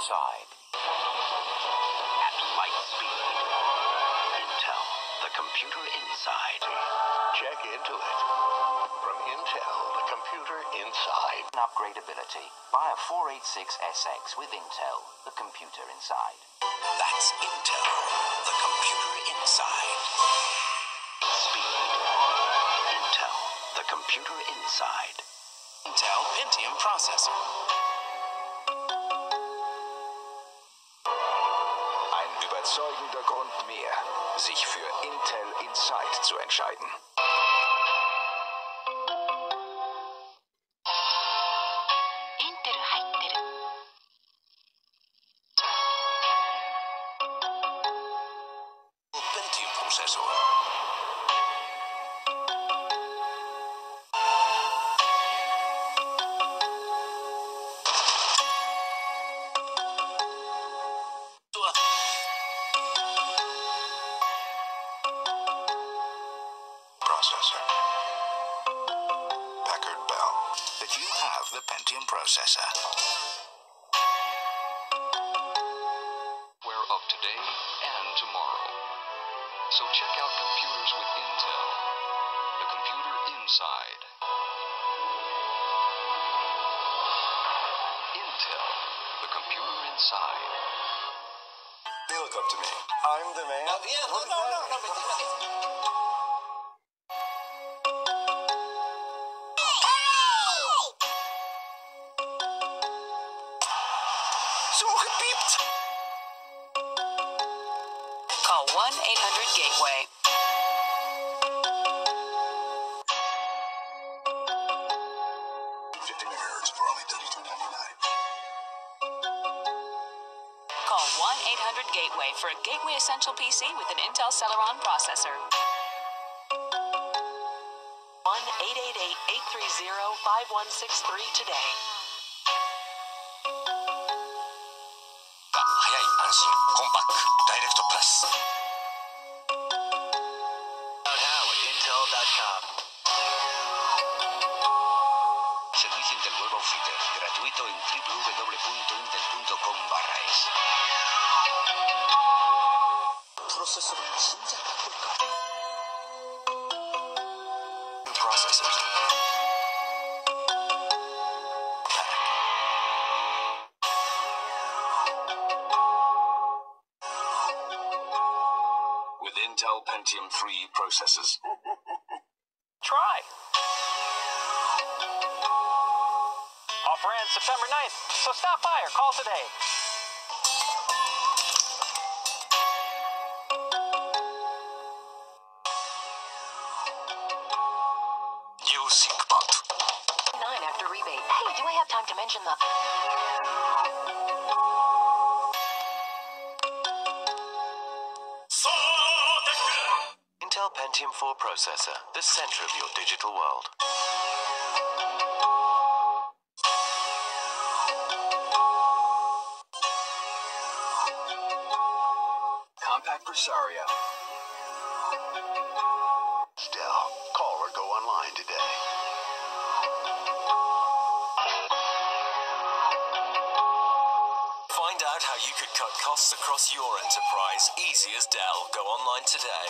inside. At light speed. Intel, the computer inside. Check into it. Intel, the computer inside. Upgradability. Buy a 486SX with Intel, the computer inside. That's Intel, the computer inside. Speed. Intel, the computer inside. Intel Pentium processor. Ein überzeugender Grund mehr, sich für Intel Inside zu entscheiden. Pentium processor. software of today and tomorrow. So check out Computers with Intel, the computer inside. Intel, the computer inside. They look up to me. I'm the man. yeah, no, no, no, no, So 50 for only Call 1-800-GATEWAY for a Gateway Essential PC with an Intel Celeron processor. 1-888-830-5163 today. nuevo feeder gratuito en www.intel.com barra es. Shinja Processor. With Intel Pentium 3 processors. Try. Offer ends September 9th, so stop by or call today. New ThinkPad. 9 after rebate. Hey, do I have time to mention the. Intel Pentium 4 processor, the center of your digital world. Compaq Presario. Dell. Call or go online today. Find out how you could cut costs across your enterprise easy as Dell. Go online today.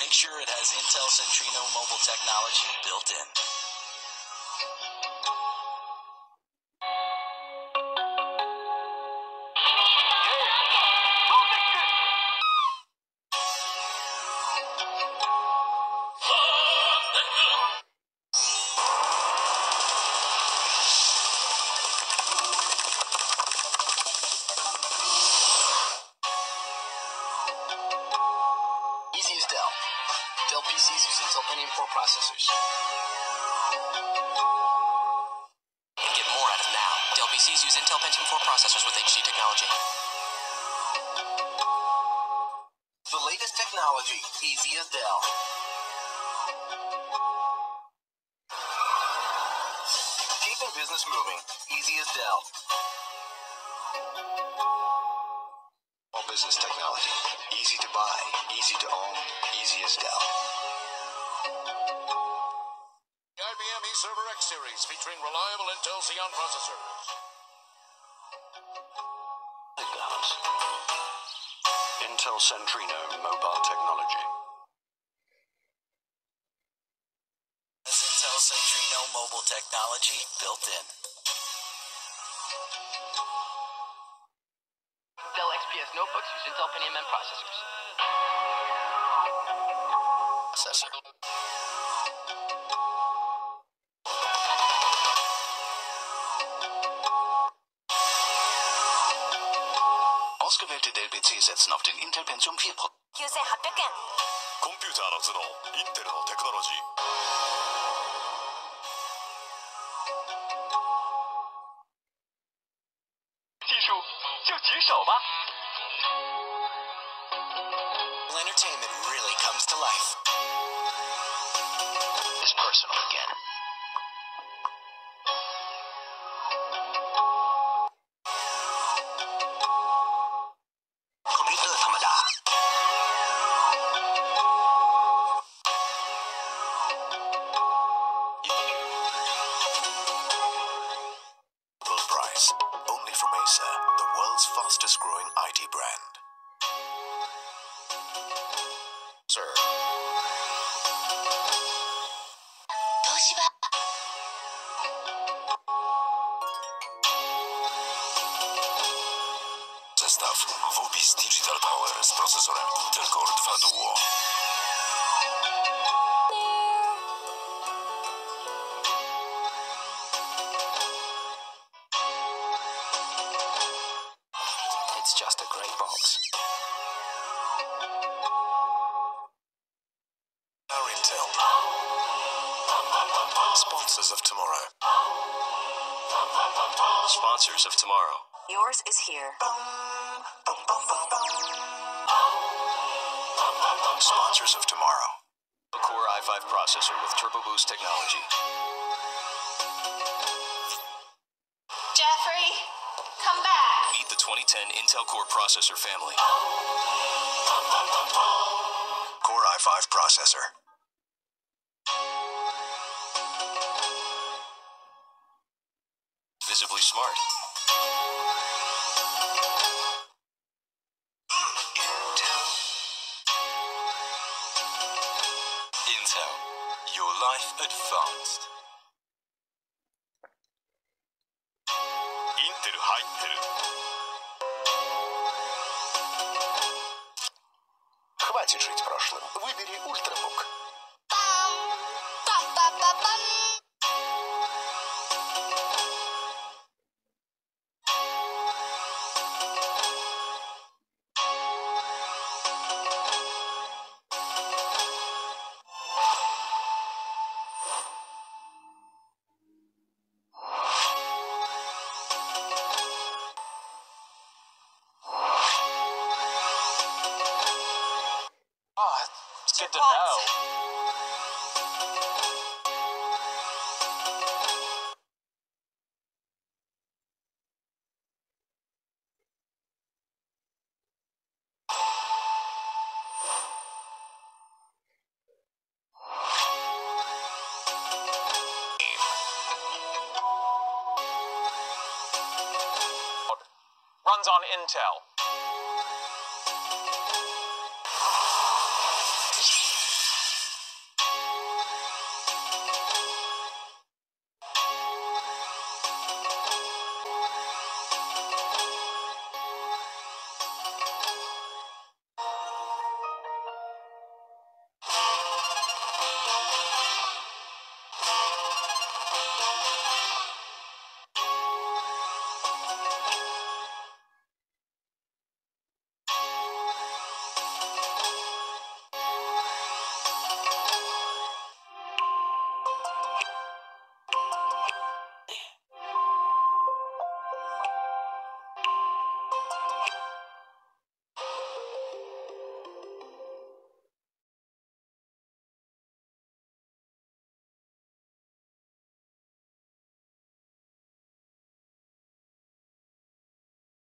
Make sure it has Intel Centrino mobile technology built in. Dell PCs use Intel Pentium 4 processors. And get more out of now. Dell PCs use Intel Pentium 4 processors with HT technology. The latest technology. technology, easy as Dell. Keeping business moving, easy as Dell. All business technology. Easy to buy, easy to own, easy as Dell. The IBM eServer X series featuring reliable Intel Xeon processors. Intel Centrino Mobile Technology. Has Intel Centrino mobile technology built in. Dell XPS notebooks use Intel Pentium M processors. Processor. Ausgewählte Dell-PC setzen auf den Intel Pentium 4 Pro 9800円コンピューターの頭脳、インテルのテクノロジー。技术就举手吧。 comes to life is personal again. Only from Acer, the world's fastest growing IT brand. Digital Power z procesorem Intel Core 2 Duo. It's just a grey box. Our Intel. Sponsors of tomorrow. Sponsors of tomorrow. Yours is here Sponsors of tomorrow. A Core i5 processor with Turbo Boost technology. Jeffrey come back Meet the 2010 Intel Core processor family. Core i5 processor. Visibly smart. life advanced. インテル入ってる。 Хватит жить прошлым. Выбери ультрабук. Ah, on Intel.